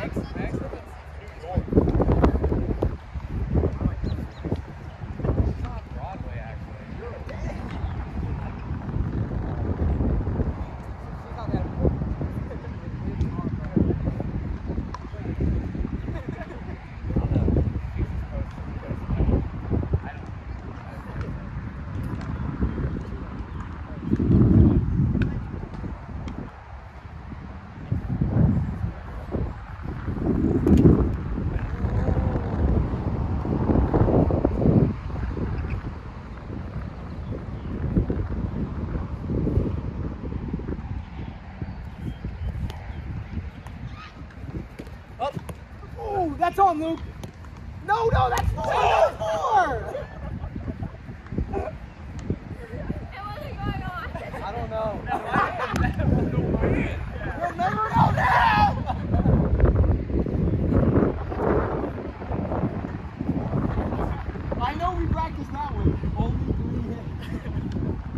Max, Max New York. It's on Broadway, actually. That's on Luke. No, no, that's four. That's four. It wasn't going on. I don't know. We'll never know now. I know we practiced that one. Only three hits.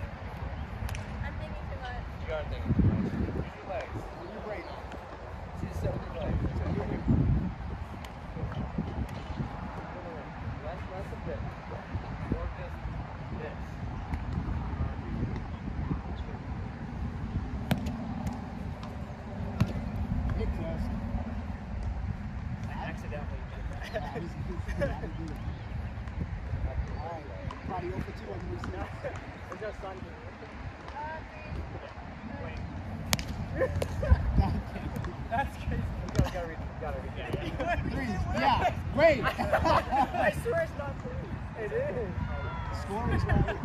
I'm thinking too much. You are thinking too much. Use your legs. Use your brain. Use your seven legs. That's what you're doing. Less, less of this. More of just this. Big test. I accidentally did Yeah, he's- he's- he's gotta do it. All right. Probably 0 for 2 on the receipt. Is that sun? That's crazy. You gotta, gotta read. Gotta read. Threes. Yeah. Great. I swear it's not three. It is. The score is right.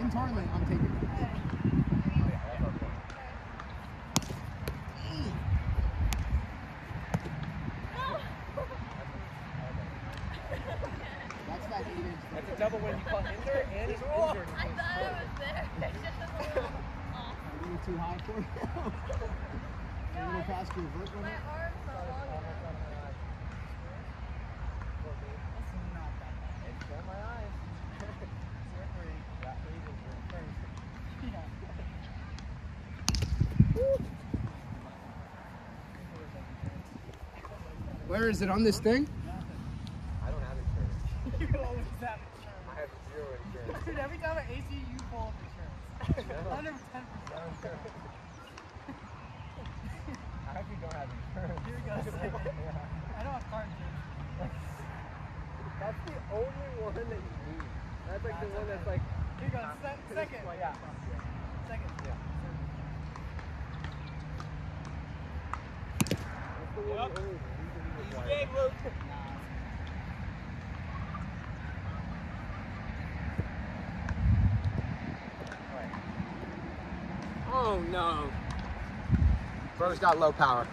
In tournament, I'm taking it. Inch. That's a double when you call injured and it's injured. I thought it was there. It's just a little off. Too high for you. a little past your vert My arm's not long enough. It's on my eyes. Surgery. That lead is your first. Where is it on this thing? Insurance. Dude, every time I AC you full of insurance. 110%. I actually don't have insurance. Here we go. Yeah. I don't have car insurance. That's the only one that you need. That's like the one that's like. Here you go. Se- second. Yeah. Second. Yeah. That's the one you only legally require. No. Bro's got low power.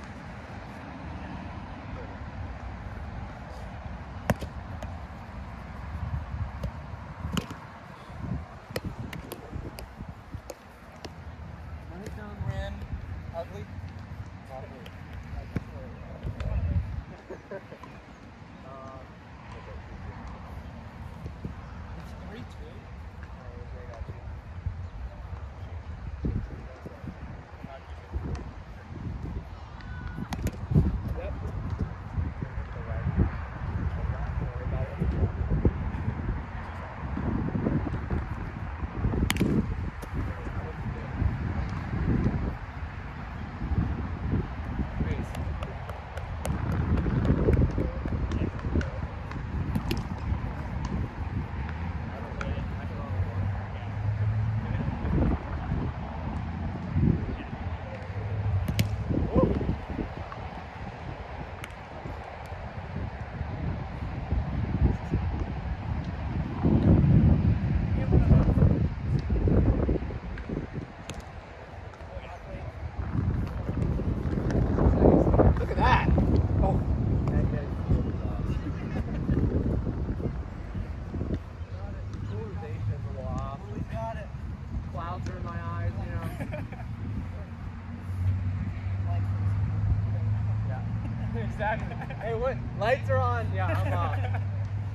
exactly. hey, what? Lights are on. Yeah, I'm off.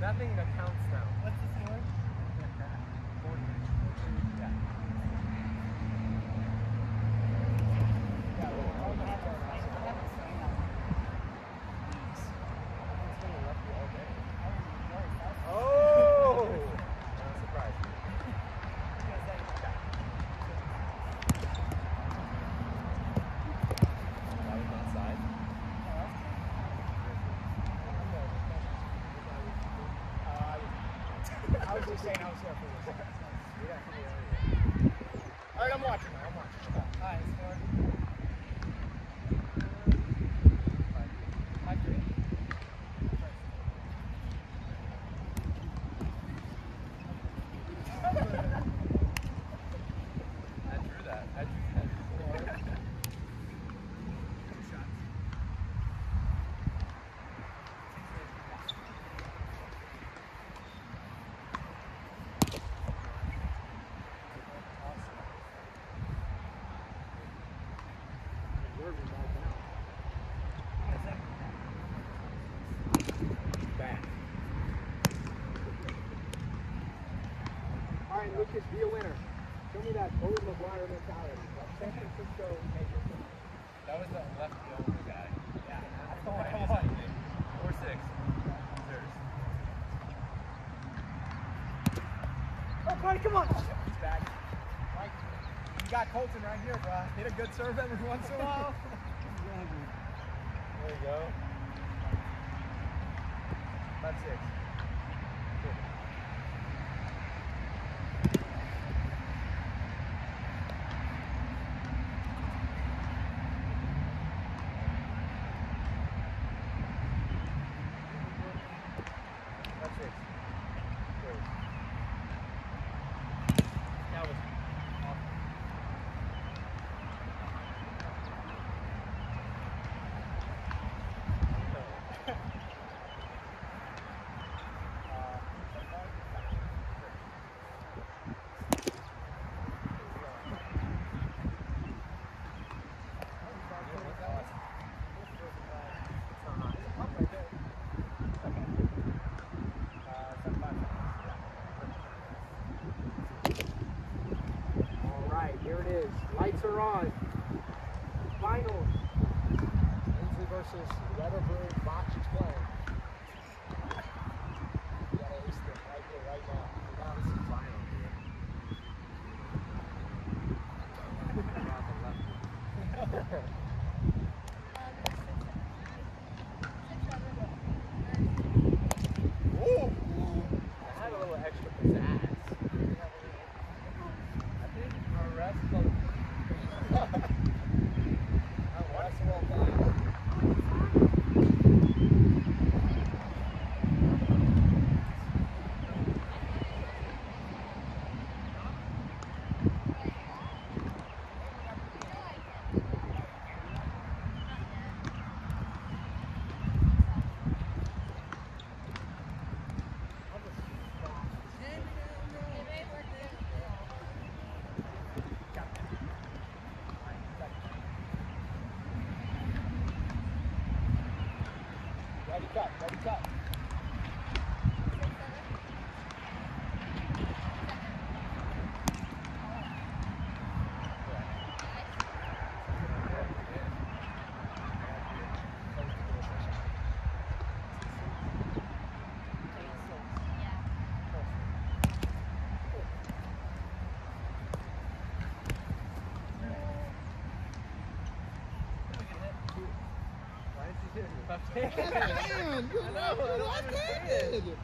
Nothing counts now. I saying I was here for this. All right, I'm watching. now, I'm watching. Alright, score. Five three. I drew that. I drew that. Back. All right, Lucas, be a winner. Show me that old McGuire mentality. San Francisco major. That was the left field guy. Yeah. Come on, come on. Four six. Theirs. Oh, buddy, come on. It's back. Mike, you got Colton right here, bro. Hit a good serve every once in a while. There you go. Five six. Five six. Theirs. That was awesome. All right, here it Lights are on. Finals. Ainsley versus Weatherbrook. Botch is playing. You gotta ace it right here, right now. Now this is final, Ooh. I had a little extra pizzazz. I think our rest of That's well done. Ready, cut. Ready, cut. Man, I know, I don't understand.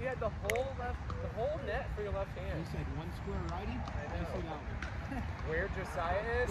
You had the whole left, the whole net for your left hand. You said one square righty. I know. Where Josiah is?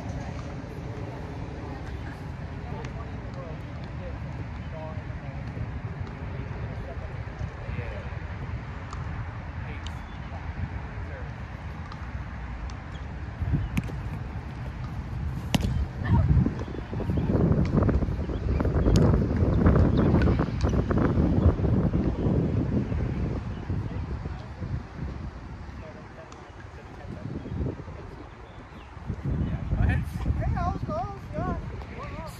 was close. Yeah.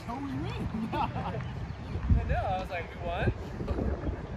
So was me. I know. I was like, we won.